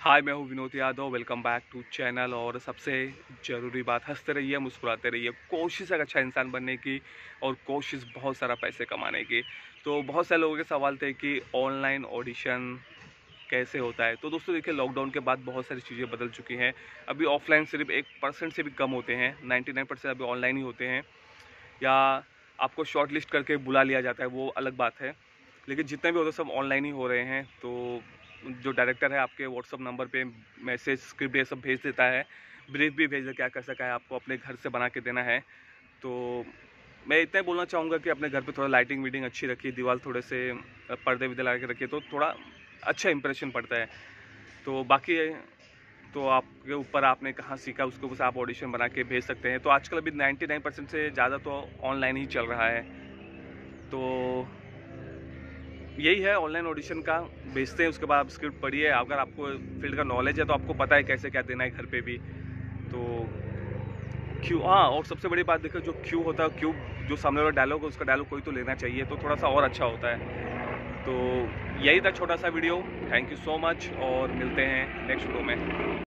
हाय, मैं हूँ Vinod Yadav welcome back to channel और सबसे ज़रूरी बात, हँसते रहिए, मुस्कुराते रहिए, कोशिश एक अच्छा इंसान बनने की और कोशिश बहुत सारा पैसे कमाने की। तो बहुत सारे लोगों के सवाल थे कि ऑनलाइन ऑडिशन कैसे होता है? तो दोस्तों देखिए लॉकडाउन के बाद बहुत सारी चीज़ें बदल चुकी हैं। अभी ऑफलाइन सिर्फ़ एक परसेंट से भी कम होते हैं नाइन्टी नाइन परसेंट अभी ऑनलाइन ही होते हैं। या आपको शॉर्ट लिस्ट करके बुला लिया जाता है, वो अलग बात है। लेकिन जितने भी होते सब ऑनलाइन ही हो रहे हैं तो जो डायरेक्टर है, आपके व्हाट्सअप नंबर पे मैसेज स्क्रिप्ट ये सब भेज देता है। ब्रीफ भी भेज दे, क्या कर सका है, आपको अपने घर से बना के देना है। तो मैं इतना बोलना चाहूँगा कि अपने घर पे थोड़ा लाइटिंग वीडिंग अच्छी रखिए दीवार थोड़े से पर्दे विदे लगा के रखिए तो थोड़ा अच्छा इंप्रेशन पड़ता है। तो बाकी है तो आपके ऊपर आपने कहाँ सीखा, उसको बस आप ऑडिशन बना के भेज सकते हैं। तो आजकल अभी 99 परसेंट से ज़्यादा तो ऑनलाइन ही चल रहा है। तो यही है ऑनलाइन ऑडिशन का। भेजते हैं, उसके बाद आप स्क्रिप्ट पढ़िए। अगर आपको फ़ील्ड का नॉलेज है तो आपको पता है कैसे क्या देना है घर पे भी। तो क्यू हाँ और सबसे बड़ी बात देखो, जो क्यू होता है क्यू जो सामने वाला डायलॉग है, उसका डायलॉग कोई तो लेना चाहिए तो थोड़ा सा और अच्छा होता है। तो यही था छोटा सा video thank you so much और मिलते हैं नेक्स्ट वीडियो में।